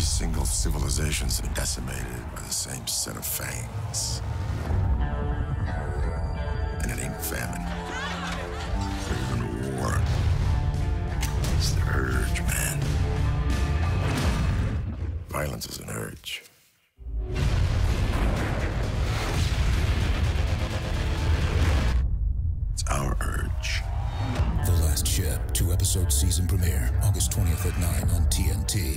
Every single civilization's been decimated by the same set of fangs. And it ain't famine. Or even war. It's the urge, man. Violence is an urge. It's our urge. The Last Ship, two episode season premiere, August 20th at 9 on TNT.